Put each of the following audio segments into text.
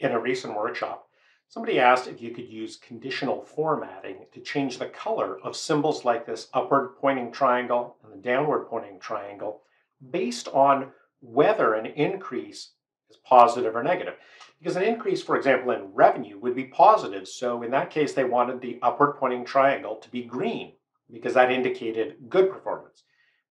in a recent workshop, somebody asked if you could use conditional formatting to change the color of symbols like this upward pointing triangle and the downward pointing triangle based on whether an increase is positive or negative. Because an increase, for example, in revenue would be positive. So in that case, they wanted the upward pointing triangle to be green because that indicated good performance.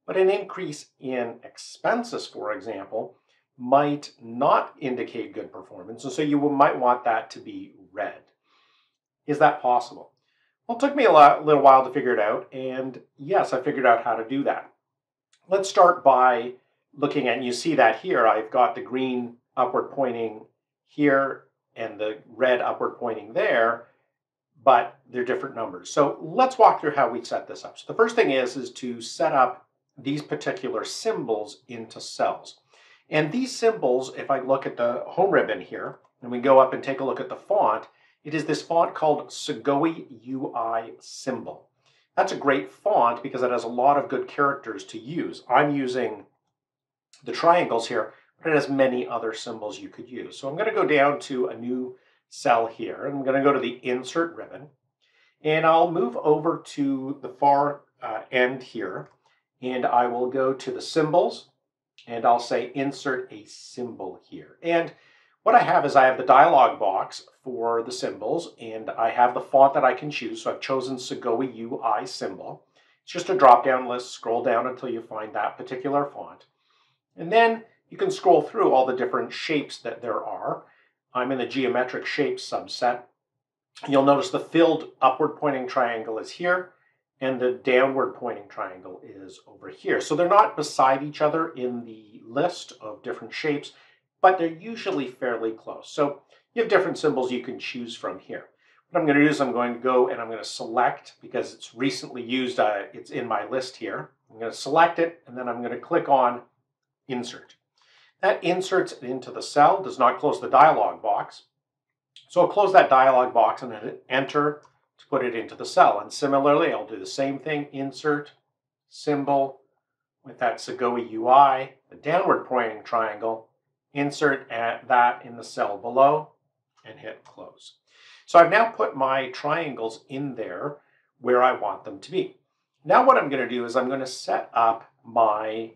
But an increase in expenses, for example, might not indicate good performance. And so you might want that to be red. Is that possible? Well, it took me a lot, little while to figure it out. And yes, I figured out how to do that. Let's start by looking at, you see that here, I've got the green upward pointing here and the red upward pointing there, but they're different numbers. So let's walk through how we set this up. So the first thing is, is to set up these particular symbols into cells. And these symbols, if I look at the home ribbon here, and we go up and take a look at the font, it is this font called Segoe UI Symbol. That's a great font because it has a lot of good characters to use. I'm using the triangles here, but it has many other symbols you could use. So I'm going to go down to a new cell here, and I'm going to go to the Insert ribbon, and I'll move over to the far uh, end here, and I will go to the symbols, and I'll say Insert a symbol here. And what I have is I have the dialog box for the symbols, and I have the font that I can choose. So I've chosen Segoe UI symbol. It's just a drop-down list. Scroll down until you find that particular font. And then you can scroll through all the different shapes that there are. I'm in the geometric shapes subset. You'll notice the filled upward pointing triangle is here and the downward pointing triangle is over here. So they're not beside each other in the list of different shapes, but they're usually fairly close. So you have different symbols you can choose from here. What I'm going to do is I'm going to go and I'm going to select, because it's recently used, uh, it's in my list here. I'm going to select it and then I'm going to click on insert. That inserts it into the cell, does not close the dialog box. So I'll close that dialog box and then enter to put it into the cell. And similarly, I'll do the same thing, insert, symbol, with that Segoe UI, the downward pointing triangle, insert that in the cell below, and hit close. So I've now put my triangles in there where I want them to be. Now what I'm going to do is I'm going to set up my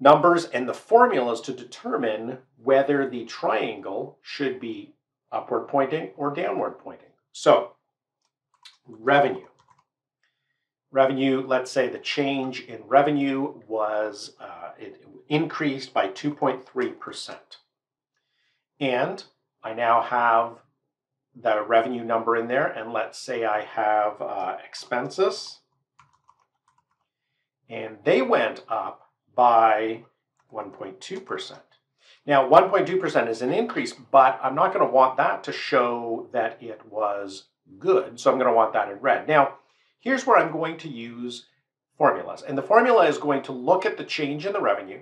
numbers and the formulas to determine whether the triangle should be upward pointing or downward pointing. So, revenue. Revenue, let's say the change in revenue was, uh, increased by 2.3%. And I now have the revenue number in there, and let's say I have uh, expenses, and they went up by 1.2%. Now, 1.2% is an increase, but I'm not going to want that to show that it was good, so I'm going to want that in red. Now, here's where I'm going to use formulas. And the formula is going to look at the change in the revenue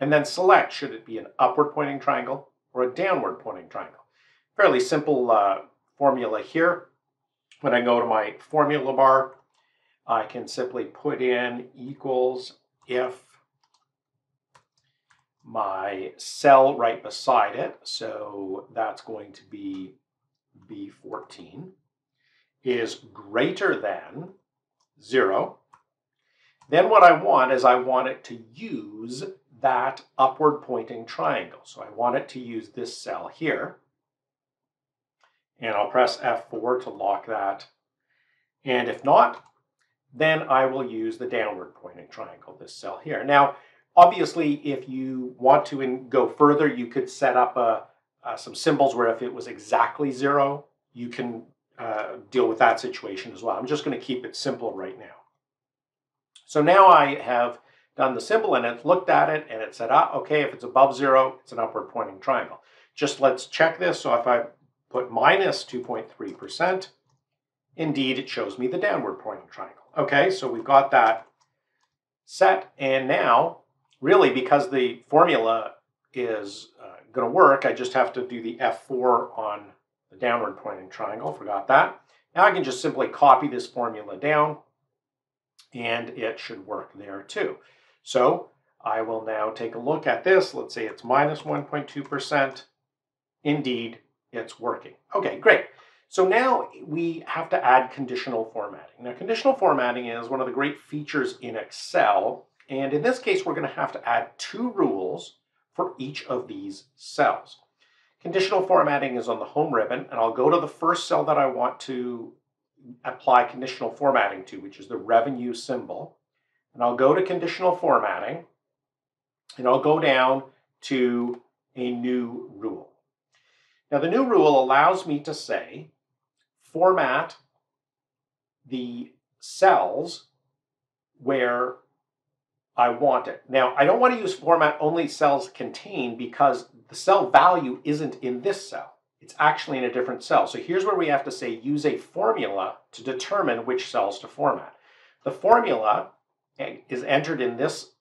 and then select should it be an upward pointing triangle or a downward pointing triangle. Fairly simple uh, formula here. When I go to my formula bar, I can simply put in equals if my cell right beside it, so that's going to be B14, is greater than 0, then what I want is I want it to use that upward pointing triangle. So I want it to use this cell here. And I'll press F4 to lock that. And if not, then I will use the downward pointing triangle, this cell here. Now, Obviously, if you want to go further, you could set up a, uh, some symbols where if it was exactly zero, you can uh, deal with that situation as well. I'm just going to keep it simple right now. So now I have done the symbol and it's looked at it and it said, ah, okay, if it's above zero, it's an upward pointing triangle. Just let's check this. So if I put minus 2.3%, indeed it shows me the downward pointing triangle. Okay, so we've got that set and now really because the formula is uh, going to work, I just have to do the F4 on the downward pointing triangle, forgot that. Now I can just simply copy this formula down and it should work there too. So I will now take a look at this. Let's say it's minus 1.2%. Indeed, it's working. Okay, great. So now we have to add conditional formatting. Now, conditional formatting is one of the great features in Excel. And in this case, we're going to have to add two rules for each of these cells. Conditional formatting is on the home ribbon, and I'll go to the first cell that I want to apply conditional formatting to, which is the revenue symbol. And I'll go to conditional formatting, and I'll go down to a new rule. Now, the new rule allows me to say format the cells where I want it. Now, I don't want to use format only cells contain because the cell value isn't in this cell. It's actually in a different cell. So here's where we have to say use a formula to determine which cells to format. The formula is entered in this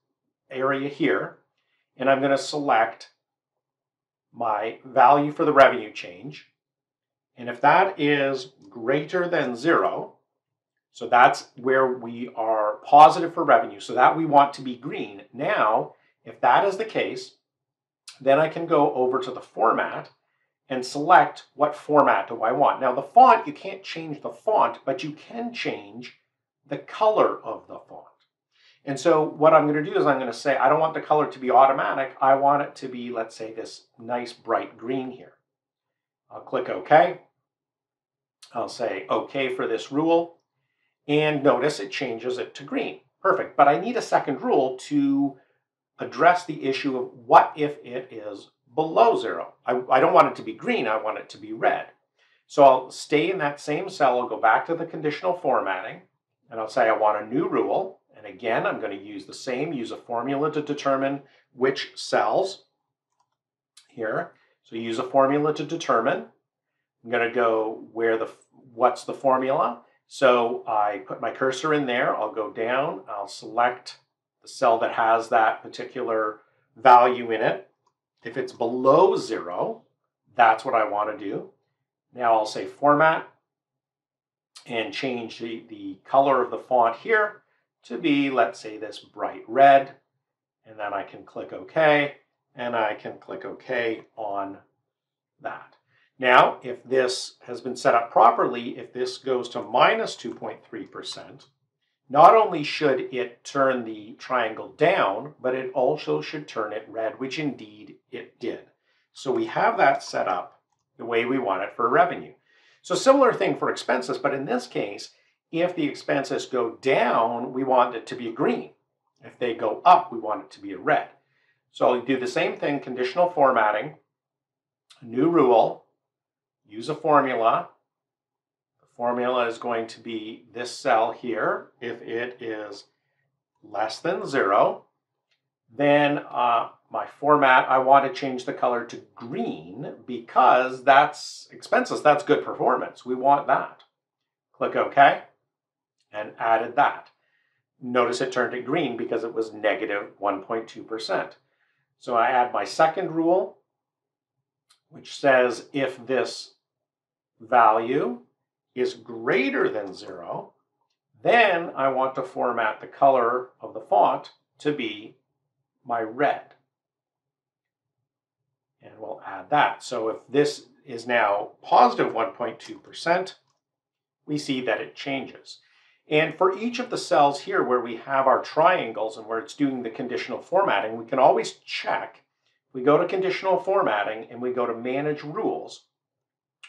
area here, and I'm going to select my value for the revenue change. And if that is greater than zero, so that's where we are positive for revenue, so that we want to be green. Now, if that is the case, then I can go over to the format and select what format do I want. Now the font, you can't change the font, but you can change the color of the font. And so what I'm going to do is I'm going to say, I don't want the color to be automatic. I want it to be, let's say, this nice bright green here. I'll click OK. I'll say OK for this rule. And notice it changes it to green. Perfect. But I need a second rule to address the issue of what if it is below zero. I, I don't want it to be green. I want it to be red. So I'll stay in that same cell. I'll go back to the conditional formatting. And I'll say I want a new rule. And again, I'm going to use the same, use a formula to determine which cells here. So use a formula to determine. I'm going to go where the, what's the formula. So I put my cursor in there. I'll go down. I'll select the cell that has that particular value in it. If it's below zero, that's what I want to do. Now I'll say format and change the, the color of the font here to be, let's say, this bright red. And then I can click OK, and I can click OK on that. Now, if this has been set up properly, if this goes to minus 2.3%, not only should it turn the triangle down, but it also should turn it red, which indeed it did. So we have that set up the way we want it for revenue. So similar thing for expenses, but in this case, if the expenses go down, we want it to be green. If they go up, we want it to be a red. So I'll do the same thing, conditional formatting, new rule, use a formula. The formula is going to be this cell here. If it is less than zero, then uh, my format, I want to change the color to green because that's expenses. That's good performance. We want that. Click OK and added that. Notice it turned it green because it was negative 1.2%. So I add my second rule, which says if this value is greater than zero, then I want to format the color of the font to be my red. And we'll add that. So if this is now positive 1.2%, we see that it changes. And for each of the cells here where we have our triangles and where it's doing the conditional formatting, we can always check. We go to conditional formatting and we go to manage rules.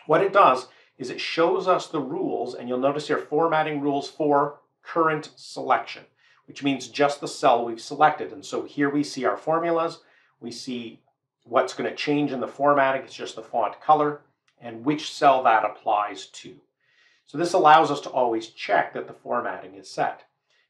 What it does is it shows us the rules, and you'll notice here formatting rules for current selection, which means just the cell we've selected. And so here we see our formulas, we see what's going to change in the formatting, it's just the font color, and which cell that applies to. So this allows us to always check that the formatting is set.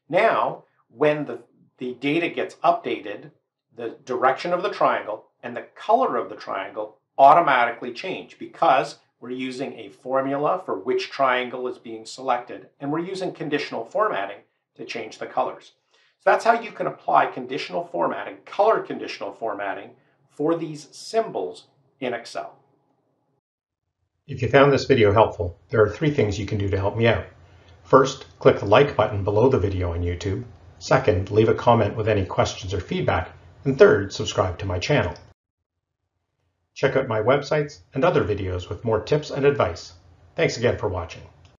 Now, when the, the data gets updated, the direction of the triangle and the color of the triangle automatically change because we're using a formula for which triangle is being selected, and we're using conditional formatting to change the colors. So that's how you can apply conditional formatting, color conditional formatting, for these symbols in Excel. If you found this video helpful, there are three things you can do to help me out. First, click the like button below the video on YouTube. Second, leave a comment with any questions or feedback. And third, subscribe to my channel. Check out my websites and other videos with more tips and advice. Thanks again for watching.